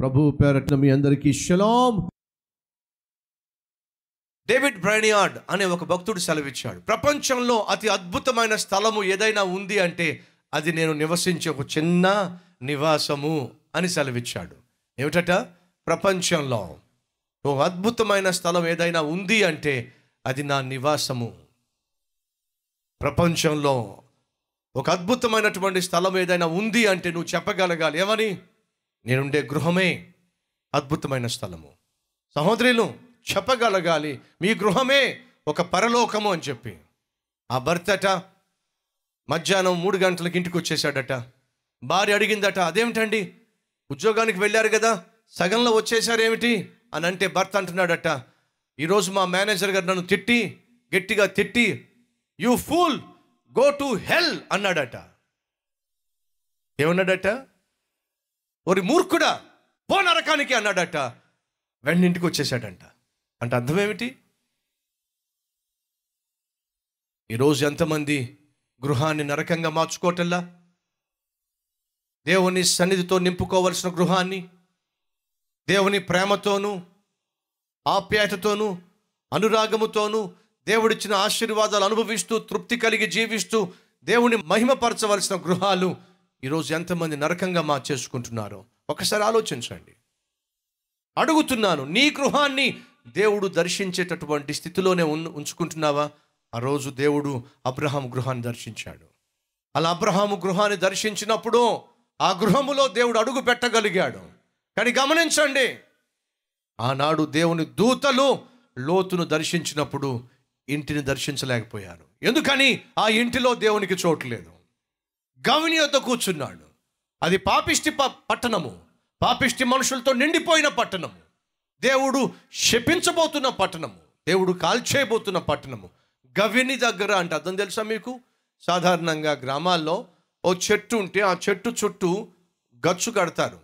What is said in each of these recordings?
ప్రభు పేరట్న మీ అందరికీ షలాం. డేవిడ్ బ్రైనియార్డ్ అనే ఒక భక్తుడు సెలవిచ్చాడు. ప్రపంచంలో అతి అద్భుతమైన స్థలము ఏదైనా ఉంది అంటే అది నేను నివసించే ఒక చిన్న నివాసము అని సెలవిచ్చాడు. ఏమిటట? ప్రపంచంలో ఒక అద్భుతమైన స్థలం ఏదైనా ఉంది అంటే అది నా నివాసము. ప్రపంచంలో ఒక అద్భుతమైనటువంటి స్థలం ఏదైనా ఉంది అంటే నువ్వు చెప్పగలగాలి. ఏమని నేనుండే గృహమే అద్భుతమైన స్థలము. సహోదరులు చెప్పగలగాలి మీ గృహమే ఒక పరలోకము అని చెప్పి. ఆ భర్తట మధ్యాహ్నం మూడు గంటలకు ఇంటికి వచ్చేసాడట భార్య అడిగిందట అదేమిటండి? ఉద్యోగానికి వెళ్ళారు కదా సగంలో వచ్చేసారేమిటి అని అంటే భర్త అంటున్నాడట. ఈరోజు మా మేనేజర్ గారు నన్ను తిట్టి గట్టిగా తిట్టి you fool go to hell అన్నాడట. ఏమన్నాడట? ఒరి మూర్ఖుడా పో నరకానికి అన్నాడట. వెన్నింటికి వచ్చేసాడంట అంటే అర్థం ఏమిటి ఈరోజు ఎంతమంది గృహాన్ని నరకంగా మార్చుకోవటల్లా దేవుని సన్నిధితో నింపుకోవలసిన గృహాన్ని దేవుని ప్రేమతోనూ ఆప్యాయతతోనూ అనురాగముతోనూ దేవుడిచ్చిన ఆశీర్వాదాలు అనుభవిస్తూ తృప్తి కలిగి జీవిస్తూ దేవుని మహిమపరచవలసిన గృహాలు ఈరోజు ఎంతమంది నరకంగా మార్చేసుకుంటున్నారో ఒకసారి ఆలోచించండి. అడుగుతున్నాను నీ గృహాన్ని దేవుడు దర్శించేటటువంటి స్థితిలోనే ఉన్ ఉంచుకుంటున్నావా? ఆ రోజు దేవుడు అబ్రహాం గృహాన్ని దర్శించాడు. అలా అబ్రహాము గృహాన్ని దర్శించినప్పుడు ఆ గృహములో దేవుడు అడుగు పెట్టగలిగాడు. కానీ గమనించండి ఆనాడు దేవుని దూతలు లోతును దర్శించినప్పుడు ఇంటిని దర్శించలేకపోయారు. ఎందుకని? ఆ ఇంటిలో దేవునికి చోటు లేదు. గవనీయతో కూర్చున్నాడు. అది పాపిష్టి ప- పట్టణము. పాపిష్టి మనుషులతో నిండిపోయిన పట్టణము. దేవుడు శపించబోతున్న పట్టణము. దేవుడు కాల్చేయబోతున్న పట్టణము. గవిని దగ్గర అంటే అర్థం తెలుసా మీకు? సాధారణంగా గ్రామాల్లో ఓ చెట్టు ఉంటే ఆ చెట్టు చుట్టూ గచ్చు కడతారు.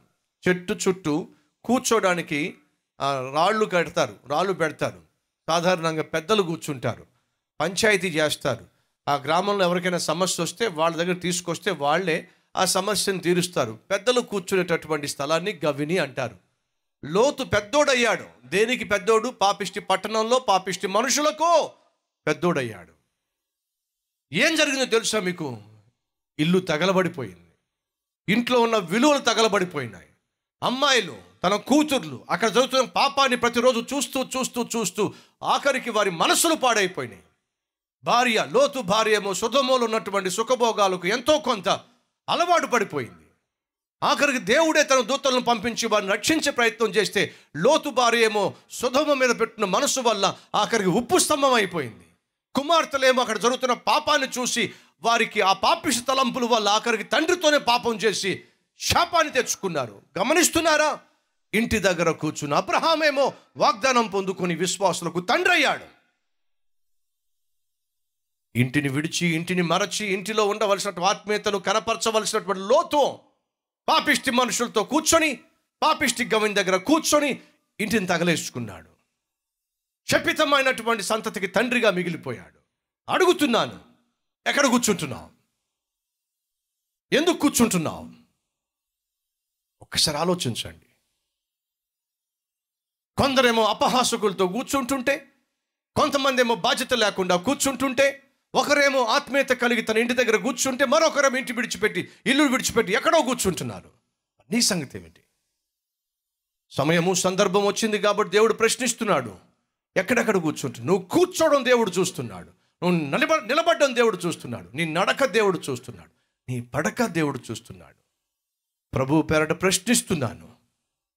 చెట్టు చుట్టూ కూర్చోడానికి ఆ, రాళ్ళు కడతారు. రాళ్ళు పెడతారు. సాధారణంగా పెద్దలు కూర్చుంటారు. పంచాయతీ చేస్తారు. ఆ గ్రామంలో ఎవరికైనా సమస్య వస్తే వాళ్ళ దగ్గర తీసుకొస్తే వాళ్ళే ఆ సమస్యను తీరుస్తారు. పెద్దలు కూర్చునేటటువంటి స్థలాన్ని గవిని అంటారు. లోతు పెద్దోడయ్యాడు. దేనికి పెద్దోడు? పాపిష్టి పట్టణంలో పాపిష్టి మనుషులకు పెద్దోడయ్యాడు. ఏం జరిగిందో తెలుసా మీకు? ఇల్లు తగలబడిపోయింది. ఇంట్లో ఉన్న విలువలు తగలబడిపోయినాయి. అమ్మాయిలు తన కూతుర్లు అక్కడ జరుగుతున్న పాపాన్ని ప్రతిరోజు చూస్తూ చూస్తూ చూస్తూ ఆఖరికి వారి మనసులు పాడైపోయినాయి. భార్య లోతు భార్య ఏమో సుధమోలు ఉన్నటువంటి సుఖభోగాలకు ఎంతో కొంత అలవాటు పడిపోయింది. ఆఖరికి దేవుడే తన దూతలను పంపించి వారిని రక్షించే ప్రయత్నం చేస్తే లోతు భార్య ఏమో సుధమ మీద పెట్టిన మనసు వల్ల ఆఖరికి ఉప్పు స్తంభం అయిపోయింది. కుమార్తెలేమో అక్కడ జరుగుతున్న పాపాన్ని చూసి వారికి ఆ పాపిష తలంపుల వల్ల ఆఖరికి తండ్రితోనే పాపం చేసి శాపాన్ని తెచ్చుకున్నారు. గమనిస్తున్నారా? ఇంటి దగ్గర కూర్చున్న అబ్రహామేమో వాగ్దానం పొందుకొని విశ్వాసులకు తండ్రి అయ్యాడు ఇంటిని విడిచి ఇంటిని మరచి ఇంటిలో ఉండవలసినటువంటి ఆత్మీయతను కనపరచవలసినటువంటి లోతు పాపిష్టి మనుషులతో కూర్చొని పాపిష్టి గవిని దగ్గర కూర్చొని ఇంటిని తగలేసుకున్నాడు. శపితమైనటువంటి సంతతికి తండ్రిగా మిగిలిపోయాడు. అడుగుతున్నాను ఎక్కడ కూర్చుంటున్నావు? ఎందుకు కూర్చుంటున్నావు? ఒక్కసారి ఆలోచించండి. కొందరేమో అపహాసకులతో కూర్చుంటుంటే కొంతమంది ఏమో బాధ్యత లేకుండా కూర్చుంటుంటే ఒకరేమో ఆత్మీయత కలిగి తన ఇంటి దగ్గర కూర్చుంటే మరొకరేమో ఇంటి విడిచిపెట్టి ఇల్లు విడిచిపెట్టి ఎక్కడో కూర్చుంటున్నారు. నీ సంగతి ఏమిటి? సమయము సందర్భం వచ్చింది కాబట్టి దేవుడు ప్రశ్నిస్తున్నాడు. ఎక్కడెక్కడ కూర్చుంటు? నువ్వు కూర్చోవడం దేవుడు చూస్తున్నాడు. నువ్వు నిలబ నిలబడడం దేవుడు చూస్తున్నాడు. నీ నడక దేవుడు చూస్తున్నాడు. నీ పడక దేవుడు చూస్తున్నాడు. ప్రభు పేరట ప్రశ్నిస్తున్నాను.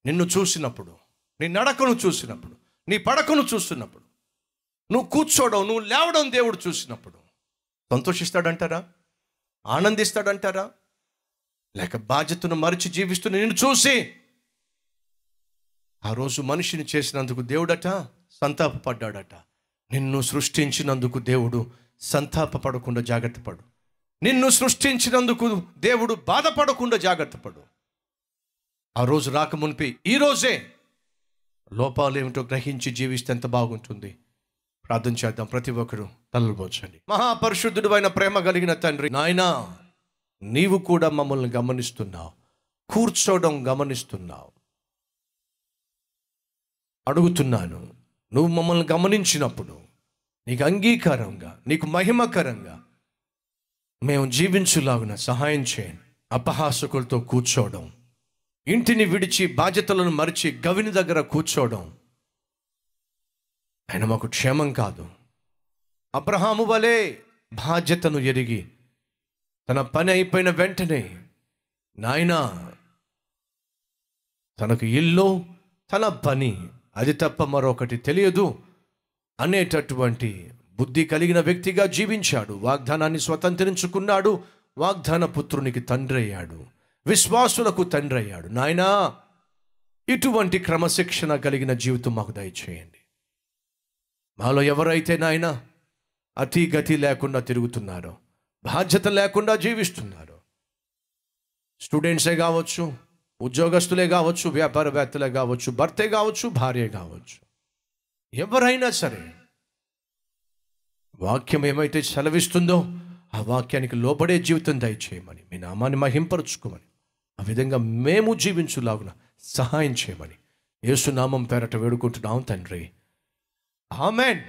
నిన్ను చూసినప్పుడు నీ నడకను చూసినప్పుడు నీ పడకను చూస్తున్నప్పుడు. నువ్వు కూర్చోవడం నువ్వు లేవడం దేవుడు చూసినప్పుడు. సంతోషిస్తాడంటారా? ఆనందిస్తాడంటారా? లేక బాధ్యతను మరిచి జీవిస్తున్న నేను చూసి ఆ రోజు మనిషిని చేసినందుకు దేవుడట సంతాపపడ్డాడట. నిన్ను సృష్టించినందుకు దేవుడు సంతాపపడకుండా జాగ్రత్త పడు. నిన్ను సృష్టించినందుకు దేవుడు బాధపడకుండా జాగ్రత్త పడు. ఆ రోజు రాకమునిపి ఈ రోజే లోపాలు ఏమిటో గ్రహించి జీవిస్తే ఎంత బాగుంటుంది. ప్రార్థన చేద్దాం. ప్రతి ఒక్కరు పోచండి. మహాపరిశుద్ధుడు అయిన ప్రేమ కలిగిన తండ్రి నాయనా నీవు కూడా మమ్మల్ని గమనిస్తున్నావు. కూర్చోవడం గమనిస్తున్నావు. అడుగుతున్నాను నువ్వు మమ్మల్ని గమనించినప్పుడు నీకు అంగీకారంగా నీకు మహిమకరంగా మేము జీవించులాగున సహాయం చేయండి. అపహాసకులతో కూర్చోవడం ఇంటిని విడిచి బాధ్యతలను మరిచి గవిని దగ్గర కూర్చోవడం ఆయన మాకు క్షేమం కాదు. అబ్రహాము వలె బాధ్యతను ఎరిగి తన పని అయిపోయిన వెంటనే నాయనా తనకు ఇల్లు తన పని అది తప్ప మరొకటి తెలియదు అనేటటువంటి బుద్ధి కలిగిన వ్యక్తిగా జీవించాడు. వాగ్దానాన్ని స్వతంత్రించుకున్నాడు. వాగ్దాన పుత్రునికి తండ్రి అయ్యాడు. విశ్వాసులకు తండ్రి అయ్యాడు. నాయనా ఇటువంటి క్రమశిక్షణ కలిగిన జీవితం మాకు దయచేయండి. మాలో ఎవరైతే నాయన అతి గతి లేకుండా తిరుగుతున్నారో బాధ్యత లేకుండా జీవిస్తున్నారో స్టూడెంట్సే కావచ్చు ఉద్యోగస్తులే కావచ్చు వ్యాపారవేత్తలే కావచ్చు భర్తే కావచ్చు భార్య కావచ్చు ఎవరైనా సరే వాక్యం ఏమైతే సెలవిస్తుందో ఆ వాక్యానికి లోబడే జీవితం దయచేయమని మీ నామాన్ని మహింపరుచుకోమని ఆ విధంగా మేము జీవించులాగున సహాయం చేయమని ఏసునామం పేరట వేడుకుంటున్నాం తండ్రి. Amen.